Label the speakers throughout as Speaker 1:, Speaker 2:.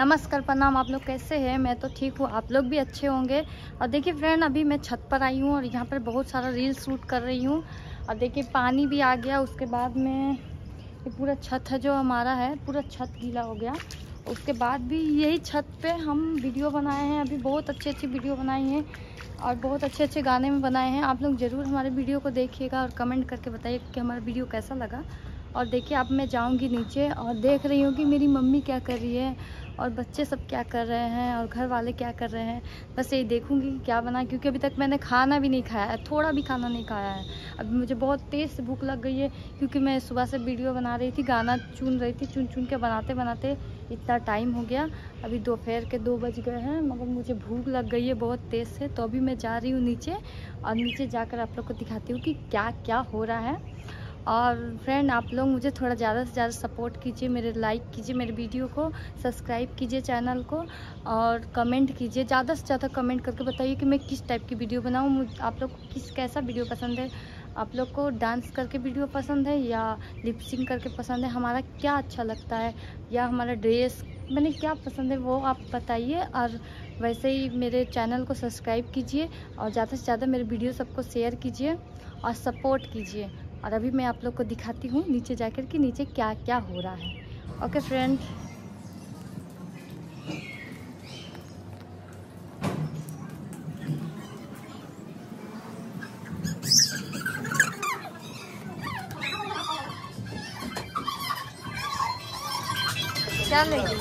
Speaker 1: नमस्कार, प्रणाम। आप लोग कैसे हैं? मैं तो ठीक हूँ। आप लोग भी अच्छे होंगे। और देखिए फ्रेंड अभी मैं छत पर आई हूँ और यहाँ पर बहुत सारा रील शूट कर रही हूँ। और देखिए पानी भी आ गया। उसके बाद में ये पूरा छत है जो हमारा है, पूरा छत गीला हो गया। उसके बाद भी यही छत पे हम वीडियो बनाए हैं। अभी बहुत अच्छी अच्छी वीडियो बनाई हैं और बहुत अच्छे अच्छे गाने में बनाए हैं। आप लोग ज़रूर हमारे वीडियो को देखिएगा और कमेंट करके बताइए कि हमारा वीडियो कैसा लगा। और देखिए, अब मैं जाऊँगी नीचे और देख रही हूँ कि मेरी मम्मी क्या कर रही है और बच्चे सब क्या कर रहे हैं और घर वाले क्या कर रहे हैं। बस यही देखूँगी क्या बना, क्योंकि अभी तक मैंने खाना भी नहीं खाया है, थोड़ा भी खाना नहीं खाया है। अभी मुझे बहुत तेज़ से भूख लग गई है, क्योंकि मैं सुबह से वीडियो बना रही थी, गाना चुन रही थी चुन चुन के बनाते बनाते इतना टाइम हो गया। अभी दोपहर के दो बज गए हैं, मगर मुझे भूख लग गई है बहुत तेज़ से। तो अभी मैं जा रही हूँ नीचे और नीचे जाकर आप लोग को दिखाती हूँ कि क्या क्या हो रहा है। और फ्रेंड आप लोग मुझे थोड़ा ज़्यादा से ज़्यादा सपोर्ट कीजिए, मेरे लाइक कीजिए, मेरे वीडियो को सब्सक्राइब कीजिए चैनल को और कमेंट कीजिए। ज़्यादा से ज़्यादा कमेंट करके बताइए कि मैं किस टाइप की वीडियो बनाऊँ। आप लोग को किस, कैसा वीडियो पसंद है? आप लोग को डांस करके वीडियो पसंद है या लिपसिंग करके पसंद है? हमारा क्या अच्छा लगता है? या हमारा ड्रेस मैंने क्या पसंद है वो आप बताइए और वैसे ही मेरे चैनल को सब्सक्राइब कीजिए और ज़्यादा से ज़्यादा मेरे वीडियो सबको शेयर कीजिए और सपोर्ट कीजिए। और अभी मैं आप लोग को दिखाती हूँ नीचे जाकर कि नीचे क्या क्या हो रहा है। ओके फ्रेंड क्या लेंगे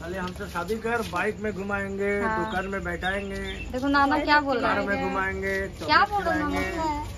Speaker 2: पहले हमसे शादी कर बाइक में घुमाएँगे
Speaker 1: हाँ।
Speaker 2: दुकान में बैठाएँगे।
Speaker 1: देखो नाना क्या बोल रहा है?
Speaker 2: घुमाएँगे
Speaker 1: क्या बोल रहा है?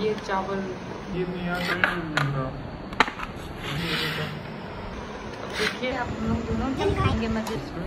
Speaker 1: ये
Speaker 3: चावल।
Speaker 2: ये मियाँ का नहीं मिल
Speaker 3: रहा। देखिए
Speaker 1: आप लोग दोनों क्या खाएँगे मज़े से